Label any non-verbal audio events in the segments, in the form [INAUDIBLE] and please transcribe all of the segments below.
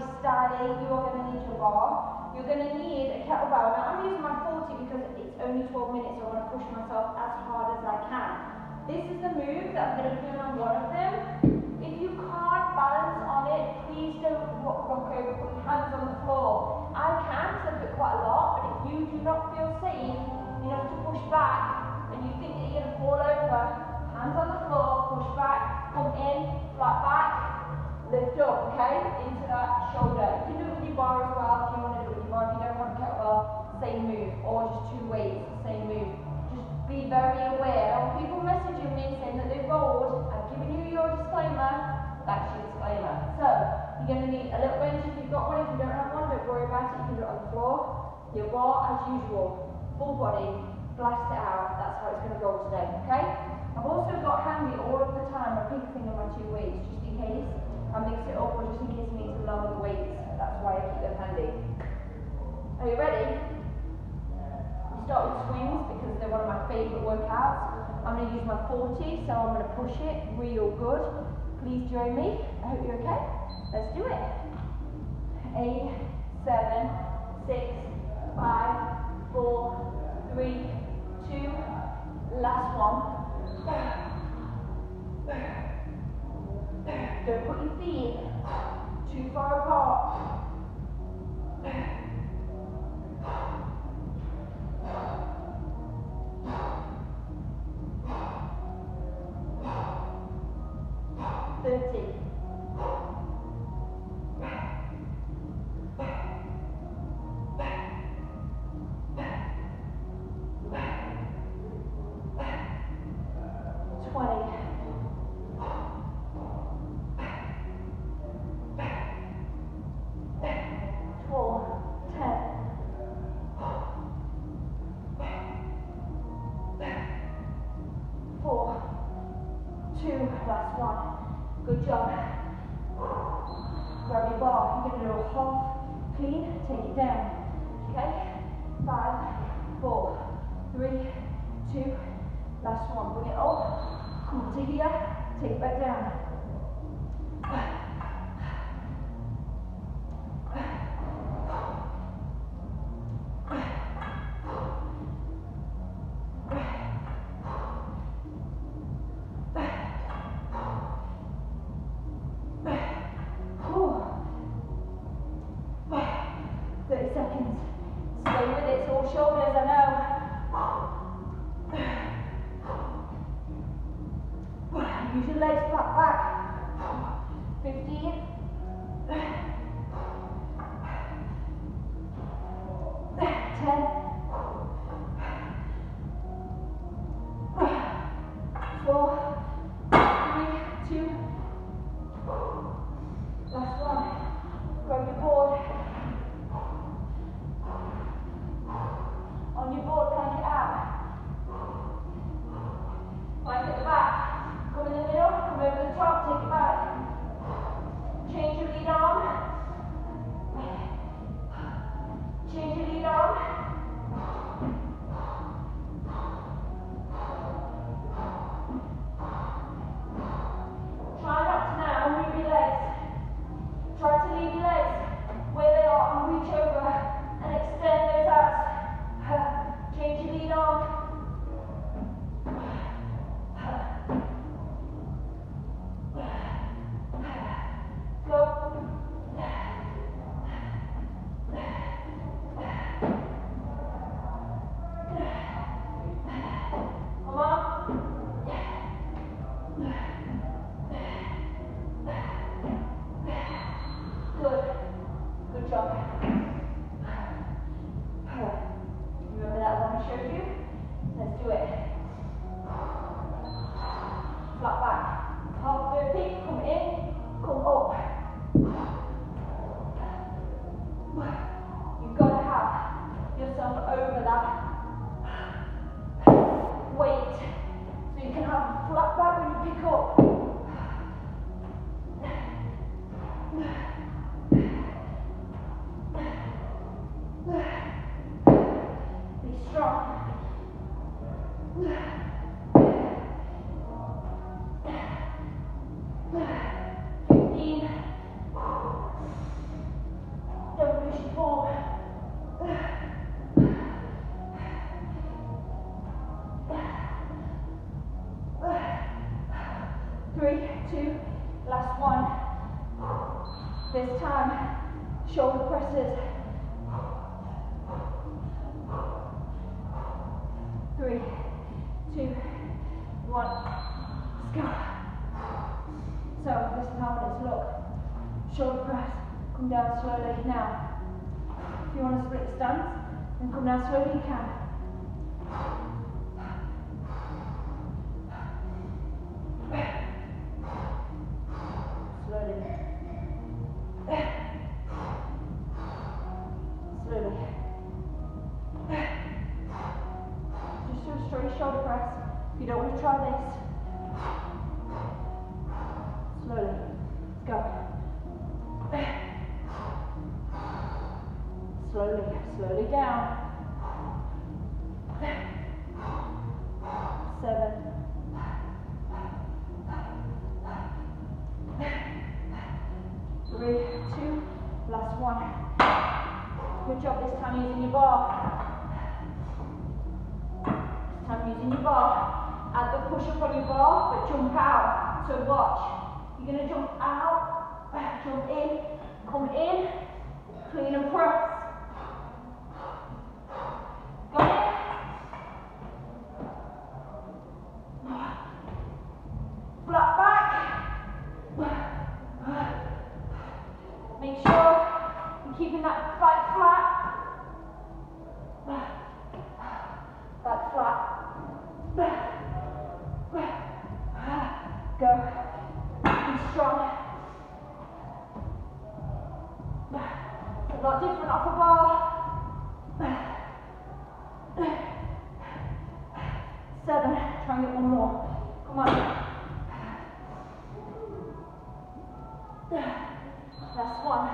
steady, you are going to need your bar. You're going to need a kettlebell. Now I'm using my 40 because it's only 12 minutes, so I want to push myself as hard as I can. This is the move that I'm going to do on one of them. If you can't balance on it, please don't rock, over, put your hands on the floor. I can, do it quite a lot, but if you do not feel safe enough to push back, and you think that you're going to fall over, hands on the floor, push back, come in, flat back, lift up, okay, into that shoulder. You can do it with your bar as well if you want to do it with your bar. If you don't want kettlebell, same move, or just two weights, same move. Just be very aware. When people messaging me saying that they're bored, I've given you your disclaimer, that's your disclaimer. So, you're going to need a little bench if you've got one. If you don't have one, don't worry about it. You can do it on the floor. Your bar, as usual, full body, blast it out. That's how it's going to go today, okay? I've also got handy all of the time a pink thing on my two weights, just in case I mix it up or just in case I need to lower the weights. That's why I keep them handy. Are you ready? Start with swings because they're one of my favourite workouts. I'm going to use my 40, so I'm going to push it real good. Please join me. I hope you're okay. Let's do it. Eight, seven, six, five, four, three, two, last one. Don't put your feet too far apart. Last one. Good job. Grab your bar. To do a half clean, take it down. Okay? Five, four, three, two, last one. Bring it up. Come to here, take it back down. [SIGHS] Be strong. [SIGHS] one. Let's go. So this is how it is. Look, shoulder press. Come down slowly now. If you want to split stance, then come down slowly you can. You don't want to try this, slowly. Let's go. Slowly, slowly down. Seven. Three, two, last one. Good job this time using your bar. This time using your bar. Add the push up on your bar, but jump out. So watch. You're gonna jump out, jump in, come in, clean and press. a lot different off a bar. Seven, try and get one more. Come on. That's one.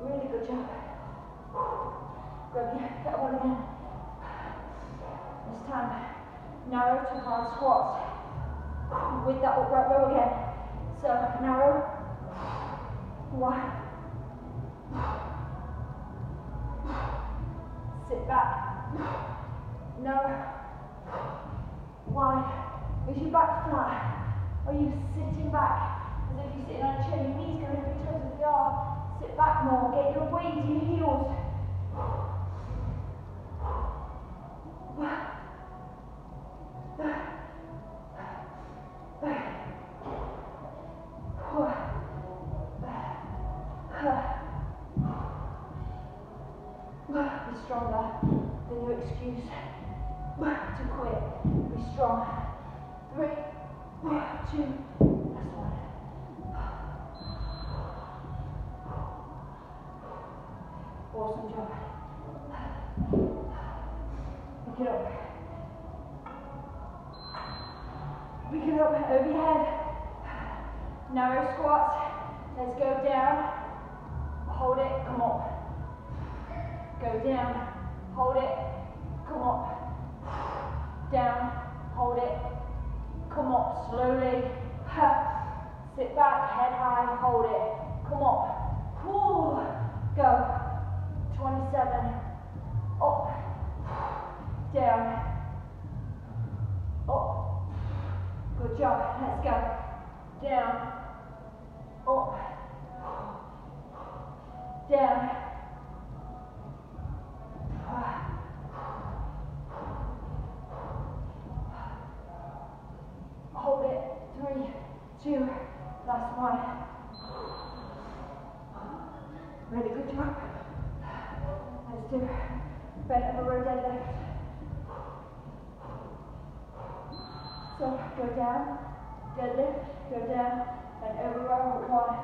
Really good job. Grab your, get one again. This time, narrow to hard squats. With that upright row again. So narrow, One. Sit back. No. Why? Is your back flat? Are you sitting back? As if you're sitting on a chair, your knees going every toes as they are. Sit back more. Get your weight in your heels. What? stronger than your excuse to quit. Be strong. Three, two, that's one. Awesome job. Pick it up. Pick it up over your head. Narrow squats. Let's go down. Hold it. Come on. Go down, hold it, come up. Down, hold it, come up slowly. Sit back, head high, hold it, come up. Cool. Go. 27. Up. Down. Up. Good job. Let's go. Down. Up. Down. two, last one. Ready, good job. Let's do bend over row deadlift. So go down, deadlift, go down, and over row. One,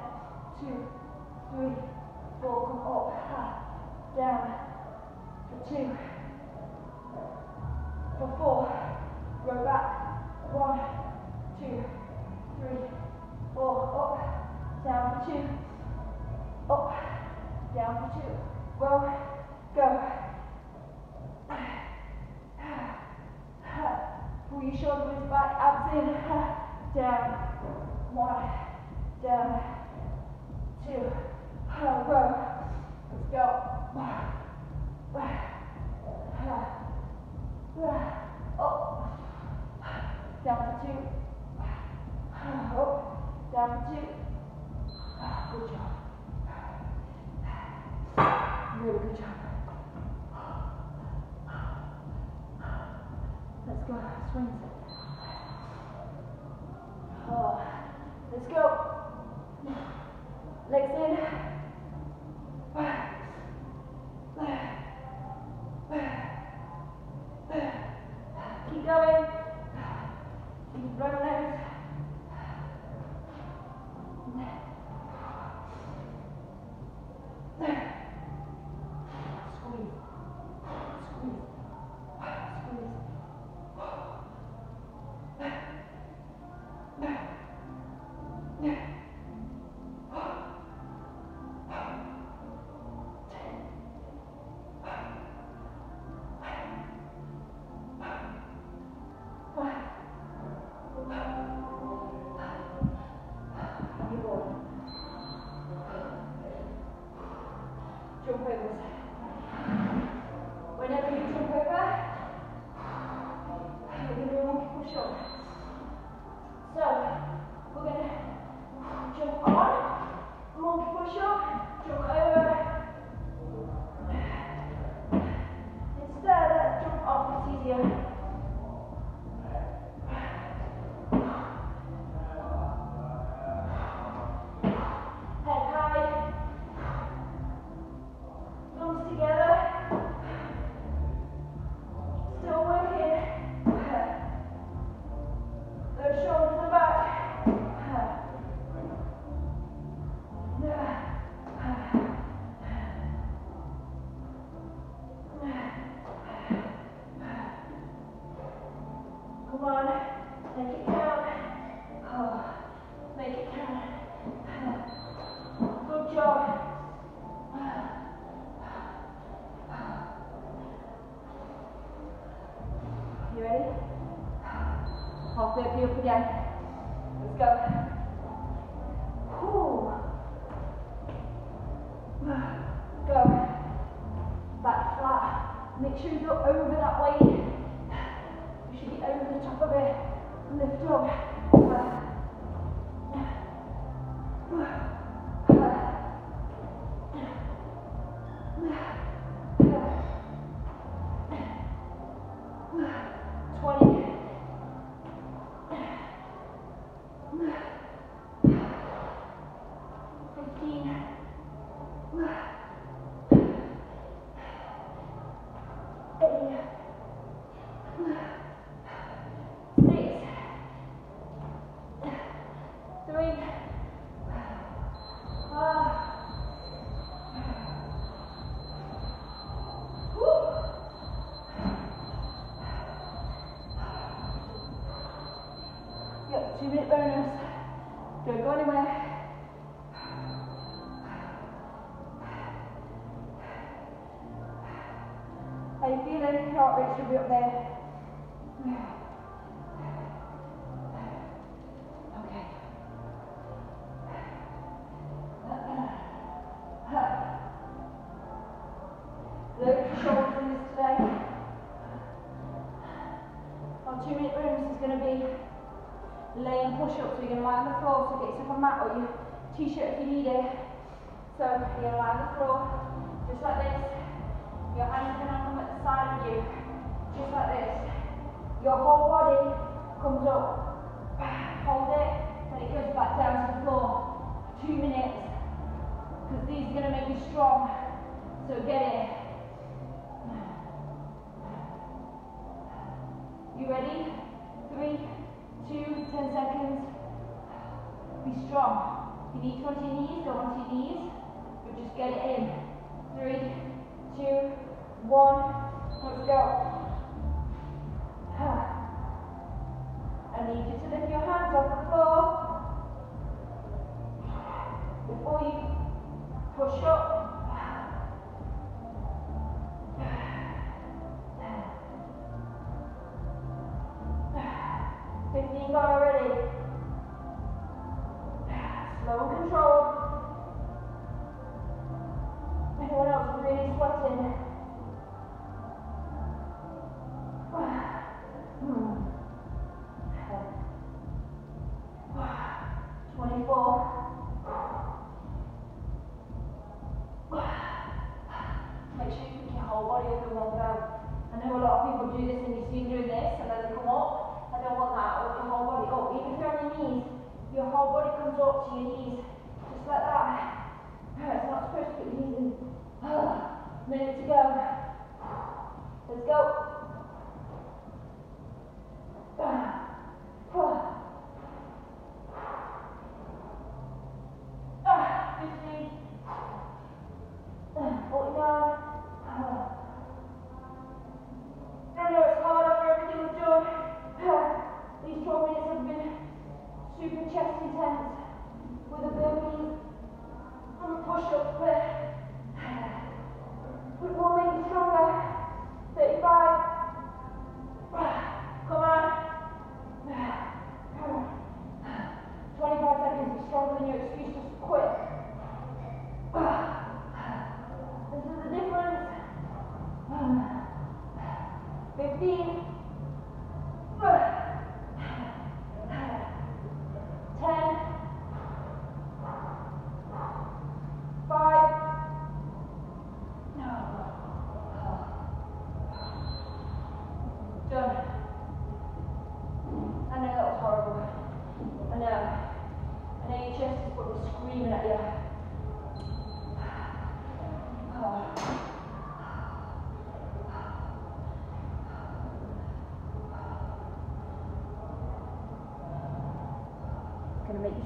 two, three, four, come up, down, two, two. Up. Down for two. Roll. Go. Pull your shoulder width back. Abs in. Down. One. Down. Two. Roll. Let's go. Up. Down for two. Up. Down for two. did a good job. Let's go. Swing Oh, let's go. Legs in. Keep going. Keep running legs. There. your Whenever you Ready? I'll lift up again. Let's go. Whew. Go. Back flat. Make sure you go over that weight. You should be over the top of it. Lift up. Rockbridge should be up there. Okay. Luke, short from this today. Our two minute rooms is going to be laying push ups. So you're going to lie on the floor, so get yourself a mat or your t shirt if you need it. So you're going to lie on the floor, just like this. Your hands can come at the side of you, just like this. Your whole body comes up. [SIGHS] Hold it, then it goes back down to the floor. Two minutes, because these are going to make you strong. So get it. You ready? Three, two, ten seconds. Be strong. You need to go onto your knees, go onto your knees, but just get it in one, let's go.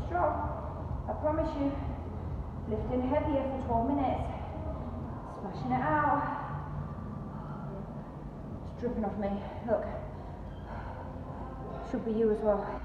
Strong. I promise you. Lifting heavier for 12 minutes. Smashing it out. It's dripping off me. Look. Should be you as well.